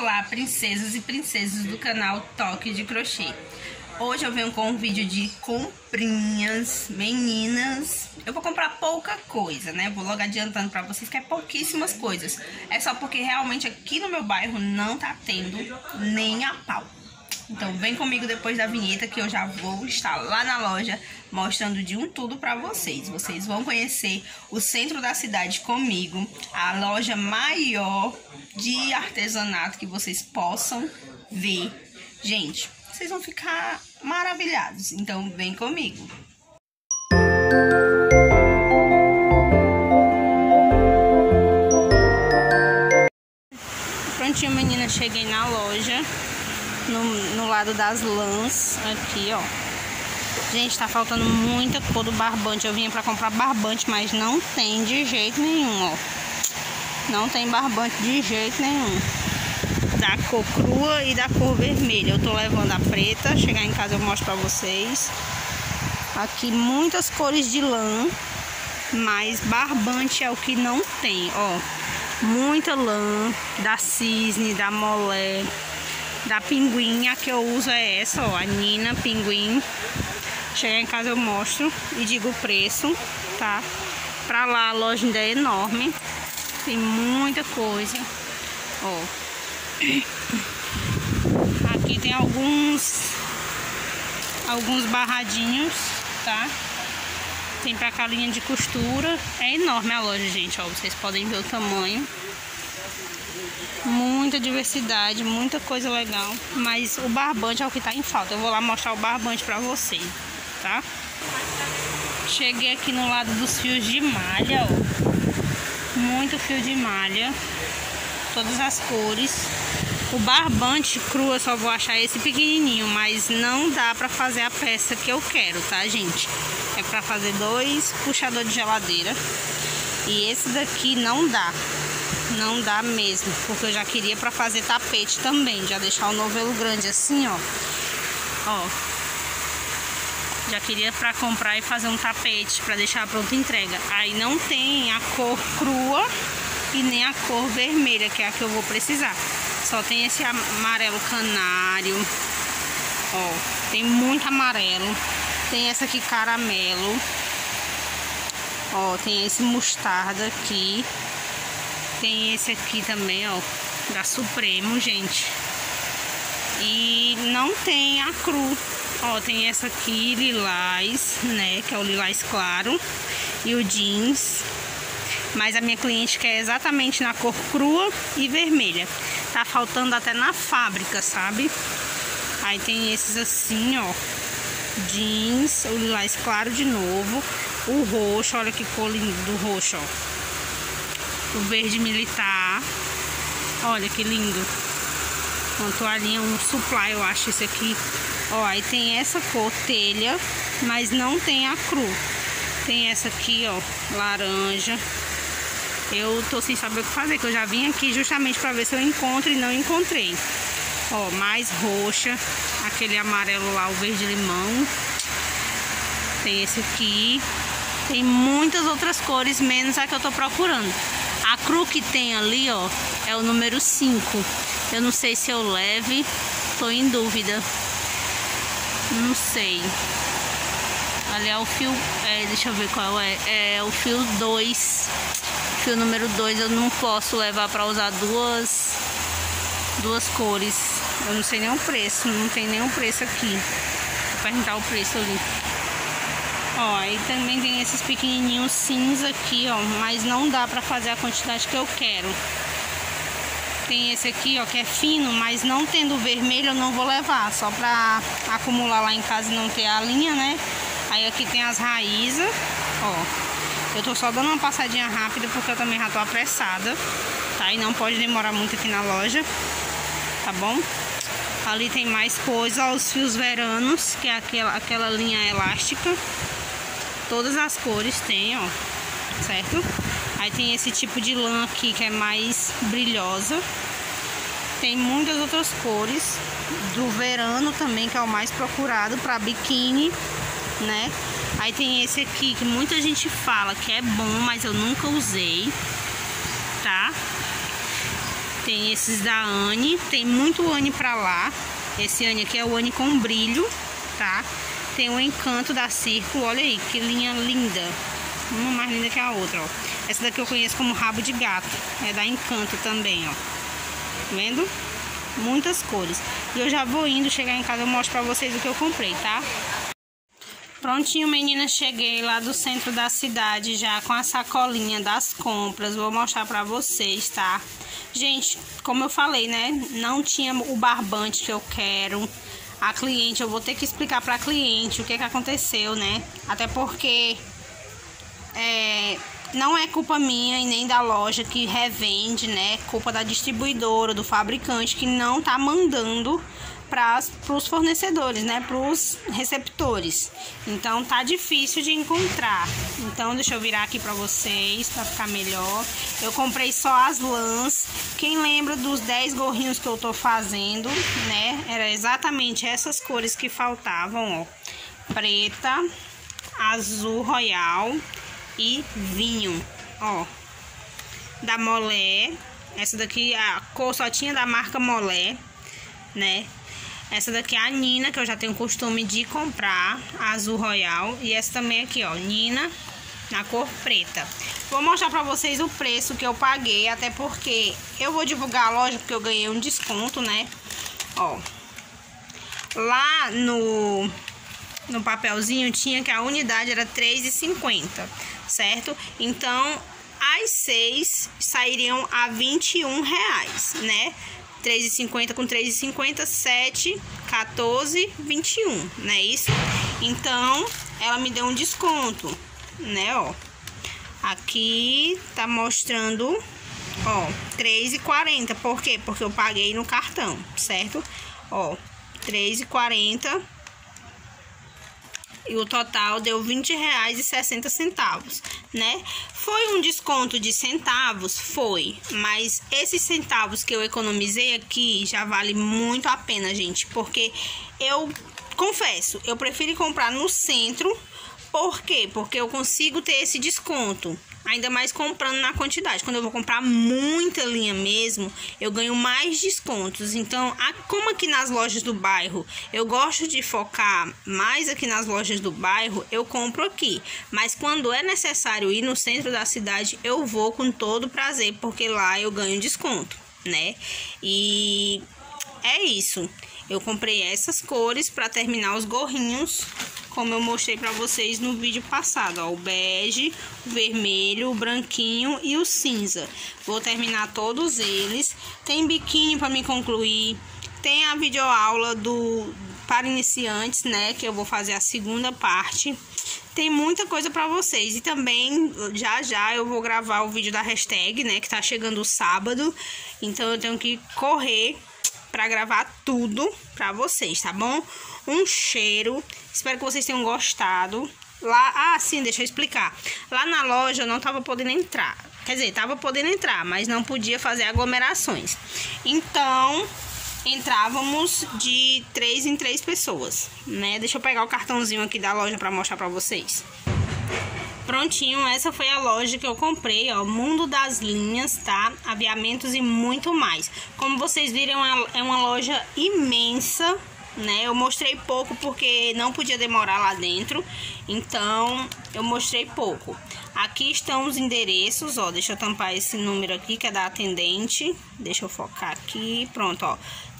Olá, princesas e princesas do canal Toque de Crochê. Hoje eu venho com um vídeo de comprinhas, meninas. Eu vou comprar pouca coisa, né? Vou logo adiantando pra vocês que é pouquíssimas coisas. É só porque realmente aqui no meu bairro não tá tendo nem a pau. Então vem comigo depois da vinheta que eu já vou estar lá na loja mostrando de um tudo para vocês. Vocês vão conhecer o centro da cidade comigo, a loja maior de artesanato que vocês possam ver. Gente, vocês vão ficar maravilhados. Então vem comigo. Prontinho, menina, cheguei na loja no, no lado das lãs, aqui, ó. Gente, tá faltando muita cor do barbante. Eu vinha pra comprar barbante, mas não tem de jeito nenhum, ó. Não tem barbante de jeito nenhum. Da cor crua e da cor vermelha. Eu tô levando a preta. Chegar em casa eu mostro pra vocês. Aqui muitas cores de lã. Mas barbante é o que não tem, ó. Muita lã da cisne, da molé da Pinguim. A que eu uso é essa, ó, a Nina Pinguim. Chegar em casa eu mostro e digo o preço, tá? Pra lá a loja ainda é enorme. Tem muita coisa. Ó. Aqui tem alguns alguns barradinhos, tá? Tem pra cá linha de costura. É enorme a loja, gente, ó. Vocês podem ver o tamanho muita diversidade, muita coisa legal. Mas o barbante é o que tá em falta. Eu vou lá mostrar o barbante pra vocês, tá? Cheguei aqui no lado dos fios de malha, ó. Muito fio de malha. Todas as cores. O barbante cru eu só vou achar esse pequenininho, mas não dá pra fazer a peça que eu quero, tá, gente? É pra fazer dois puxadores de geladeira. E esse daqui não dá não dá mesmo, porque eu já queria para fazer tapete também, já deixar o novelo grande assim, ó. Ó. Já queria para comprar e fazer um tapete para deixar pronta entrega. Aí não tem a cor crua e nem a cor vermelha, que é a que eu vou precisar. Só tem esse amarelo canário. Ó, tem muito amarelo. Tem essa aqui caramelo. Ó, tem esse mostarda aqui. Tem esse aqui também, ó, da Supremo, gente. E não tem a cru. Ó, tem essa aqui, lilás, né, que é o lilás claro. E o jeans. Mas a minha cliente quer exatamente na cor crua e vermelha. Tá faltando até na fábrica, sabe? Aí tem esses assim, ó. Jeans, o lilás claro de novo. O roxo, olha que cor do roxo, ó o verde militar. Olha que lindo. Uma toalhinha, um supply, eu acho esse aqui. Ó, aí tem essa cor telha, mas não tem a cru. Tem essa aqui, ó, laranja. Eu tô sem saber o que fazer, que eu já vim aqui justamente para ver se eu encontro e não encontrei. Ó, mais roxa, aquele amarelo lá, o verde limão. Tem esse aqui. Tem muitas outras cores, menos a que eu tô procurando. Cru que tem ali, ó, é o número 5. Eu não sei se eu leve, tô em dúvida. Não sei. Ali é o fio, é, deixa eu ver qual é. É o fio 2. Fio número 2 eu não posso levar para usar duas duas cores. Eu não sei nem o preço, não tem nenhum preço aqui. Vou perguntar o preço ali. Ó, aí também tem esses pequenininhos cinza aqui, ó, mas não dá pra fazer a quantidade que eu quero. Tem esse aqui, ó, que é fino, mas não tendo vermelho eu não vou levar, só pra acumular lá em casa e não ter a linha, né? Aí aqui tem as raízes, ó. Eu tô só dando uma passadinha rápida porque eu também já tô apressada, tá? E não pode demorar muito aqui na loja, tá bom? Ali tem mais coisa, ó, os fios veranos, que é aquela, aquela linha elástica. Todas as cores tem, ó, certo? Aí tem esse tipo de lã aqui que é mais brilhosa. Tem muitas outras cores do verano também, que é o mais procurado para biquíni, né? Aí tem esse aqui que muita gente fala que é bom, mas eu nunca usei, tá? Tem esses da Anne, tem muito Anne pra lá. Esse Anne aqui é o Anne com brilho, tá? Tem o Encanto da Círculo, olha aí, que linha linda. Uma mais linda que a outra, ó. Essa daqui eu conheço como rabo de gato. É da Encanto também, ó. Tá vendo? Muitas cores. E eu já vou indo, chegar em casa eu mostro pra vocês o que eu comprei, tá? Prontinho, meninas, cheguei lá do centro da cidade já com a sacolinha das compras. Vou mostrar pra vocês, tá? Gente, como eu falei, né? Não tinha o barbante que eu quero. A cliente, eu vou ter que explicar pra cliente o que que aconteceu, né? Até porque é, não é culpa minha e nem da loja que revende, né? Culpa da distribuidora, do fabricante que não tá mandando para os fornecedores, né, para os receptores. Então tá difícil de encontrar. Então deixa eu virar aqui para vocês para ficar melhor. Eu comprei só as lãs. Quem lembra dos 10 gorrinhos que eu tô fazendo, né? Era exatamente essas cores que faltavam, ó. Preta, azul royal e vinho, ó. Da Molé. Essa daqui a cor só tinha da marca Molé, né? Essa daqui é a Nina, que eu já tenho costume de comprar, azul royal. E essa também aqui, ó, Nina, na cor preta. Vou mostrar pra vocês o preço que eu paguei, até porque eu vou divulgar a loja porque eu ganhei um desconto, né? Ó, lá no, no papelzinho tinha que a unidade era R$3,50, certo? Então, as seis sairiam a 21,00 reais, né? 3,50 com 3,50, 7, 14, 21, não é isso? Então, ela me deu um desconto, né, ó. Aqui tá mostrando, ó, 3,40. Por quê? Porque eu paguei no cartão, certo? Ó, 3,40 e o total deu R$ 20,60, né? Foi um desconto de centavos? Foi, mas esses centavos que eu economizei aqui já vale muito a pena, gente, porque eu confesso, eu prefiro comprar no centro, por quê? Porque eu consigo ter esse desconto. Ainda mais comprando na quantidade. Quando eu vou comprar muita linha mesmo, eu ganho mais descontos. Então, como aqui nas lojas do bairro, eu gosto de focar mais aqui nas lojas do bairro, eu compro aqui. Mas quando é necessário ir no centro da cidade, eu vou com todo prazer, porque lá eu ganho desconto, né? E é isso. Eu comprei essas cores para terminar os gorrinhos como eu mostrei para vocês no vídeo passado, ó, o bege, o vermelho, o branquinho e o cinza. Vou terminar todos eles. Tem biquíni para me concluir. Tem a videoaula do para iniciantes, né, que eu vou fazer a segunda parte. Tem muita coisa para vocês e também já já eu vou gravar o vídeo da hashtag, né, que tá chegando sábado. Então eu tenho que correr para gravar tudo para vocês, tá bom? Um cheiro. Espero que vocês tenham gostado. Lá, ah, sim, deixa eu explicar. Lá na loja eu não tava podendo entrar. Quer dizer, tava podendo entrar, mas não podia fazer aglomerações. Então, entrávamos de três em três pessoas, né? Deixa eu pegar o cartãozinho aqui da loja para mostrar para vocês. Prontinho, essa foi a loja que eu comprei, ó, Mundo das Linhas, tá? Aviamentos e muito mais. Como vocês viram, é uma loja imensa, né? Eu mostrei pouco porque não podia demorar lá dentro, então eu mostrei pouco. Aqui estão os endereços, ó, deixa eu tampar esse número aqui que é da atendente. Deixa eu focar aqui, pronto, ó.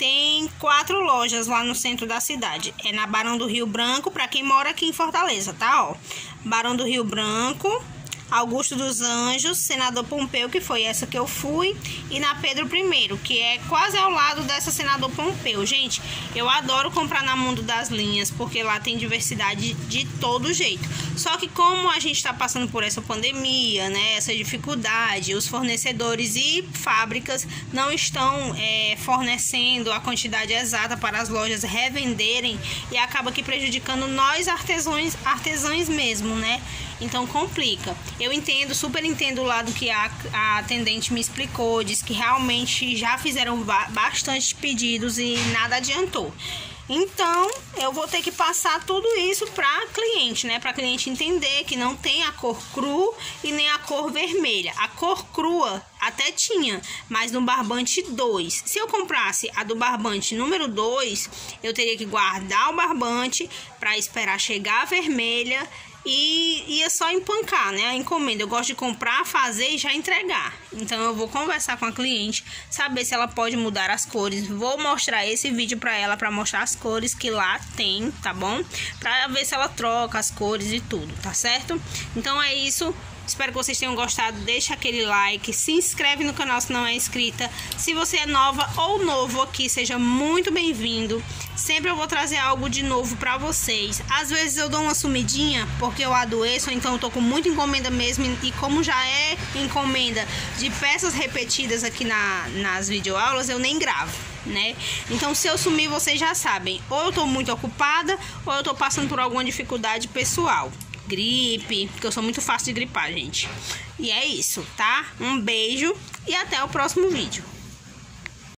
Tem quatro lojas lá no centro da cidade. É na Barão do Rio Branco, para quem mora aqui em Fortaleza, tá? Ó, Barão do Rio Branco, Augusto dos Anjos, Senador Pompeu, que foi essa que eu fui, e na Pedro I, que é quase ao lado dessa Senador Pompeu. Gente, eu adoro comprar na Mundo das Linhas, porque lá tem diversidade de todo jeito. Só que como a gente está passando por essa pandemia, né, essa dificuldade, os fornecedores e fábricas não estão é, fornecendo a quantidade exata para as lojas revenderem e acaba que prejudicando nós artesãos, artesãos mesmo, né? Então complica. Eu entendo, super entendo o lado que a, a atendente me explicou, diz que realmente já fizeram bastante pedidos e nada adiantou. Então, eu vou ter que passar tudo isso para cliente, né? Para cliente entender que não tem a cor cru e nem a cor vermelha. A cor crua até tinha, mas no barbante 2. Se eu comprasse a do barbante número 2, eu teria que guardar o barbante para esperar chegar a vermelha e ia só empancar, né? A encomenda. Eu gosto de comprar, fazer e já entregar. Então eu vou conversar com a cliente, saber se ela pode mudar as cores. Vou mostrar esse vídeo para ela para mostrar as cores que lá tem, tá bom? Para ver se ela troca as cores e tudo, tá certo? Então é isso. Espero que vocês tenham gostado. Deixa aquele like, se inscreve no canal se não é inscrita. Se você é nova ou novo aqui, seja muito bem-vindo. Sempre eu vou trazer algo de novo para vocês. Às vezes eu dou uma sumidinha porque eu adoeço, então eu tô com muita encomenda mesmo. E como já é encomenda de peças repetidas aqui na, nas videoaulas, eu nem gravo. Né? Então, se eu sumir, vocês já sabem. Ou eu tô muito ocupada, ou eu tô passando por alguma dificuldade pessoal gripe, porque eu sou muito fácil de gripar, gente. E é isso, tá? Um beijo e até o próximo vídeo.